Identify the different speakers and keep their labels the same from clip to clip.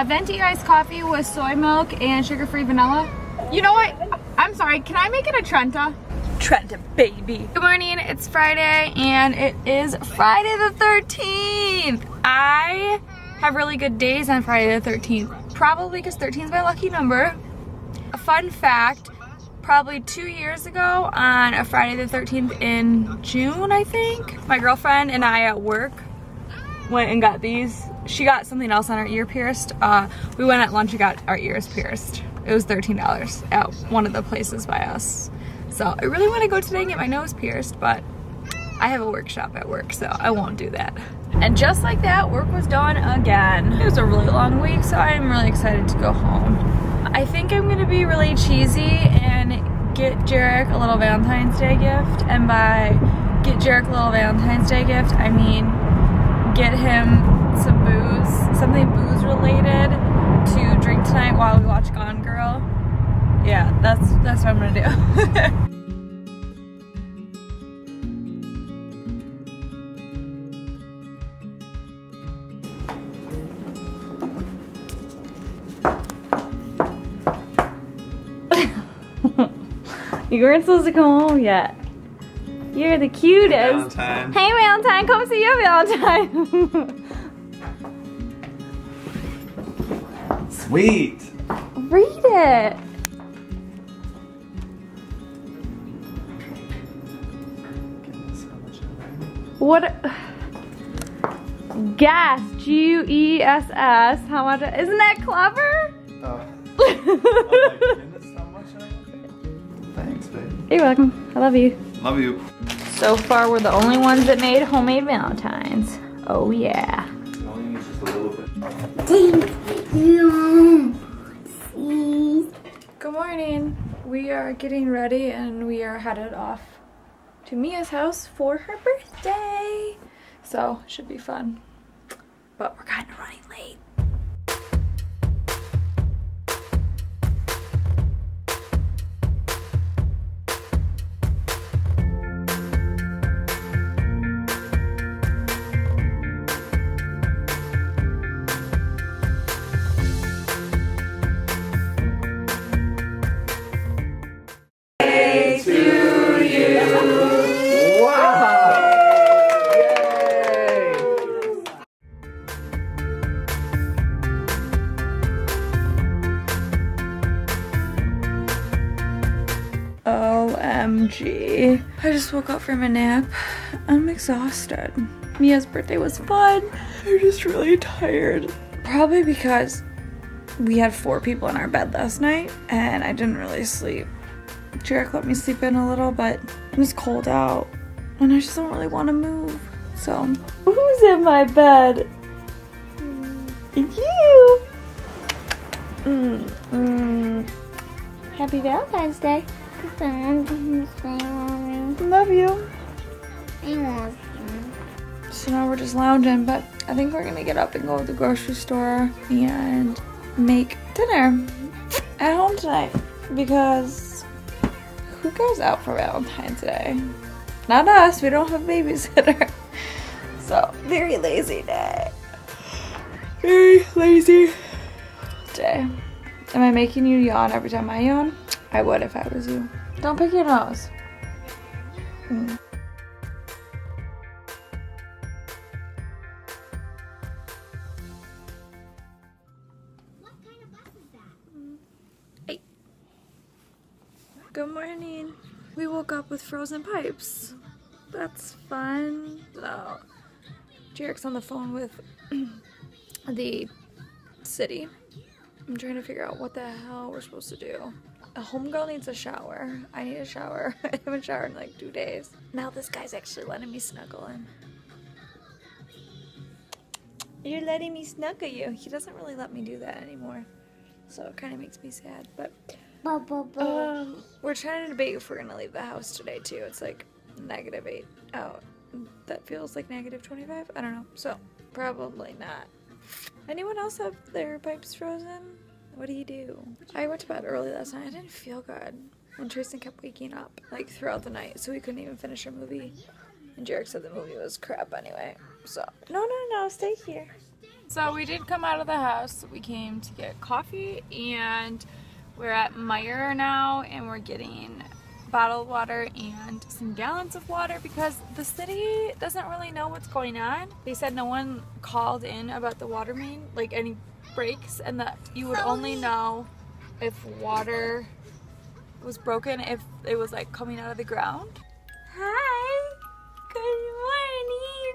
Speaker 1: uh, venti iced coffee with soy milk and sugar-free vanilla. You know what? I'm sorry, can I make it a Trenta?
Speaker 2: Trenta, baby.
Speaker 1: Good morning, it's Friday and it is Friday the 13th. I have really good days on Friday the 13th, probably because 13 is my lucky number. A fun fact, probably two years ago on a Friday the 13th in June, I think, my girlfriend and I at work went and got these. She got something else on her ear pierced. Uh, we went at lunch and got our ears pierced. It was $13 at one of the places by us. So I really want to go today and get my nose pierced, but I have a workshop at work, so I won't do that. And just like that, work was done again. It was a really long week, so I'm really excited to go home. I think I'm gonna be really cheesy and get Jarek a little Valentine's Day gift. And by get Jarek a little Valentine's Day gift, I mean get him some booze, something booze related to drink tonight while we watch Gone Girl. Yeah, that's that's what I'm gonna do. you weren't supposed to come home yet. You're the cutest.
Speaker 3: Valentine.
Speaker 1: Hey Valentine, come see your Valentine.
Speaker 3: Sweet.
Speaker 1: Read it. What? Gas. G U E S S. How much? Isn't that clever?
Speaker 3: Oh. Oh, Thanks, babe.
Speaker 1: You're welcome. I love you.
Speaker 3: Love you.
Speaker 1: So far, we're the only ones that made homemade Valentines. Oh yeah. Good morning. We are getting ready and we are headed off to Mia's house for her birthday. So, should be fun. But we're kind of running late. OMG. I just woke up from a nap. I'm exhausted. Mia's birthday was fun. I'm just really tired. Probably because we had four people in our bed last night and I didn't really sleep. Jarek let me sleep in a little, but it was cold out and I just don't really want to move. So, who's in my bed? You! Mm, mm. Happy Valentine's Day. Love you. So now we're just lounging, but I think we're gonna get up and go to the grocery store and make dinner at home tonight because who goes out for Valentine's Day? Not us, we don't have a babysitter. So, very lazy day. Very lazy day. Am I making you yawn every time I yawn? I would if I was you. Don't pick your nose. Mm. Hey. Good morning. We woke up with frozen pipes. That's fun. So, Jarek's on the phone with the city. I'm trying to figure out what the hell we're supposed to do. A homegirl needs a shower. I need a shower. I haven't showered in like two days. Now this guy's actually letting me snuggle him. You're letting me snuggle you. He doesn't really let me do that anymore. So it kind of makes me sad. But um, we're trying to debate if we're going to leave the house today too. It's like negative 8 out. That feels like negative 25? I don't know. So probably not. Anyone else have their pipes frozen? What do you do? I went to bed early last night. I didn't feel good. And Tracen kept waking up like throughout the night, so we couldn't even finish our movie. And Jarek said the movie was crap anyway. So no, no, no, stay here. So we did come out of the house. We came to get coffee and we're at Meijer now and we're getting bottled water and some gallons of water because the city doesn't really know what's going on. They said no one called in about the water main, like any breaks, and that you would only know if water was broken if it was like coming out of the ground. Hi! Good morning!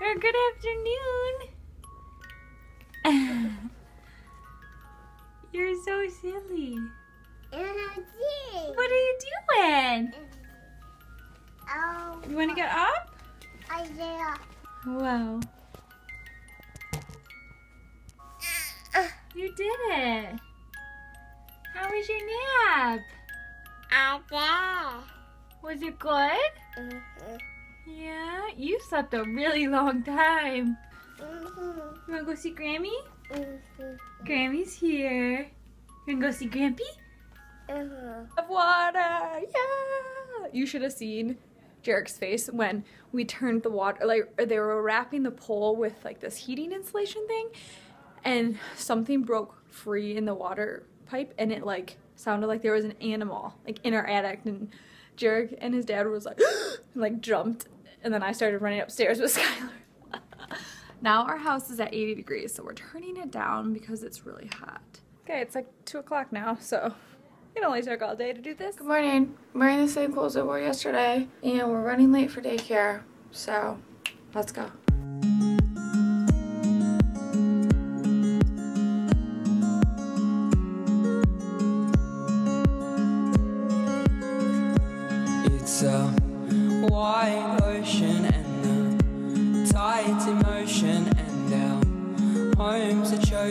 Speaker 1: Or good afternoon! You're so silly. What are you doing?
Speaker 4: Oh,
Speaker 1: You want to get up?
Speaker 4: I did.
Speaker 1: Wow. You did it. How was your nap?
Speaker 4: I
Speaker 1: Was it good?
Speaker 4: did.
Speaker 1: Yeah. You slept a really long time.
Speaker 4: Mhm.
Speaker 1: You want to go see Grammy?
Speaker 4: Mhm.
Speaker 1: Grammy's here. You want to go see Grampy?
Speaker 4: Mhm.
Speaker 1: of water. Yeah. You should have seen Jarek's face when we turned the water like they were wrapping the pole with like this heating insulation thing and something broke free in the water pipe and it like sounded like there was an animal like in our attic and Jarek and his dad was like and, like jumped and then I started running upstairs with Skylar. now our house is at 80 degrees so we're turning it down because it's really hot. Okay, it's like 2 o'clock now so it only took all day to do this. Good morning. I'm wearing the same clothes I wore yesterday, and we're running late for daycare, so let's go.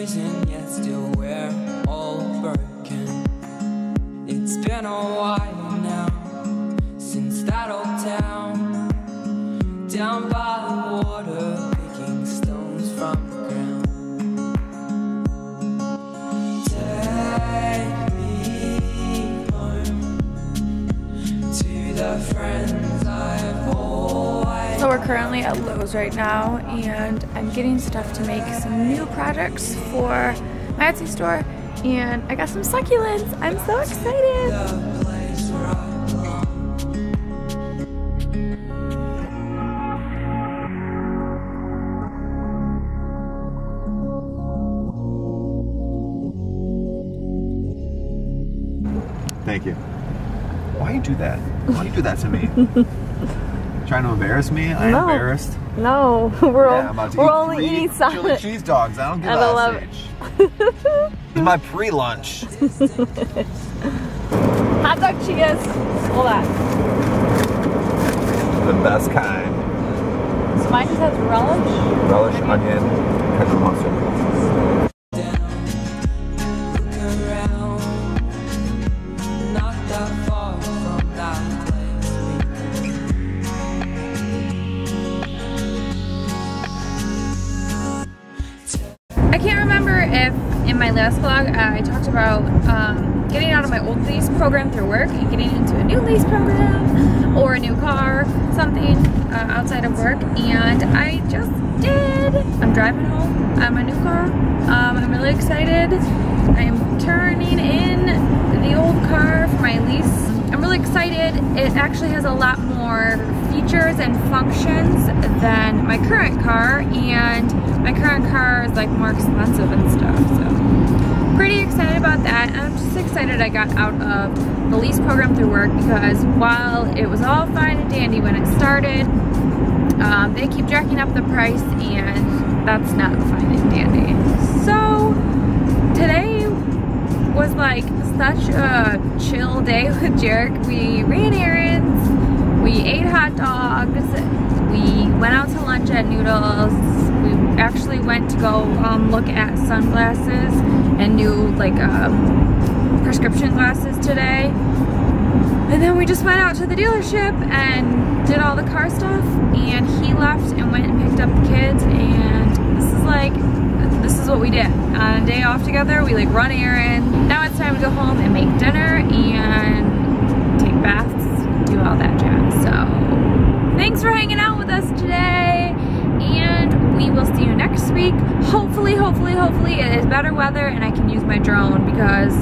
Speaker 5: Chosen yet still we're all broken. It's been a while
Speaker 1: So we're currently at Lowe's right now, and I'm getting stuff to make some new projects for my Etsy store, and I got some succulents. I'm so excited.
Speaker 5: the place where I belong.
Speaker 3: Thank you. Why you do that? Why you do that to me? Trying to embarrass me? I am
Speaker 2: No.
Speaker 3: embarrassed.
Speaker 2: No, we're,
Speaker 3: Yeah,
Speaker 2: all,
Speaker 3: about to
Speaker 2: we're
Speaker 3: eat
Speaker 2: only eating
Speaker 3: chili
Speaker 2: salad.
Speaker 3: cheese dogs. I don't
Speaker 2: I
Speaker 3: that
Speaker 2: love
Speaker 3: stage. Is my pre-lunch.
Speaker 2: Hot dog cheese. Hold on.
Speaker 3: The best kind.
Speaker 2: So mine just has relish.
Speaker 3: Relish, onion, ketchup, mustard.
Speaker 1: If in my last vlog uh, I talked about um, getting out of my old lease program through work and getting into a new lease program or a new car, something uh, outside of work, and I just did. I'm driving home on my new car. Um, I'm really excited. I am turning in the old car for my lease. I'm really excited. It actually has a lot more features and functions than my current car, and my current car is like more expensive and stuff. So, pretty excited about that. And I'm just excited I got out of the lease program through work because while it was all fine and dandy when it started, um, they keep jacking up the price, and that's not fine and dandy. So, today was like such a chill day with Jarek. We ran errands, we ate hot dogs, we went out to lunch at Noodles. We actually went to go um, look at sunglasses and new like um, prescription glasses today. And then we just went out to the dealership and did all the car stuff. And he left and went and picked up the kids. And this is like, this is what we did. On a day off together, we like run errands. Now it's time to go home and make dinner and take baths, do all that jazz. So thanks for hanging out with us today. And we will see you next week. Hopefully hopefully hopefully it is better weather and I can use my drone because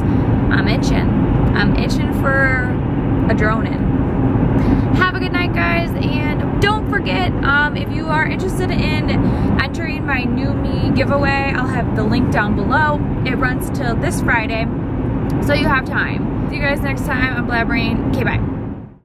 Speaker 1: I'm itching. I'm itching for a drone in. Have a good night guys and don't forget um, if you are interested in entering my NUME giveaway I'll have the link down below. It runs till this Friday so you have time. See you guys next time. I'm blabbering. Okay bye.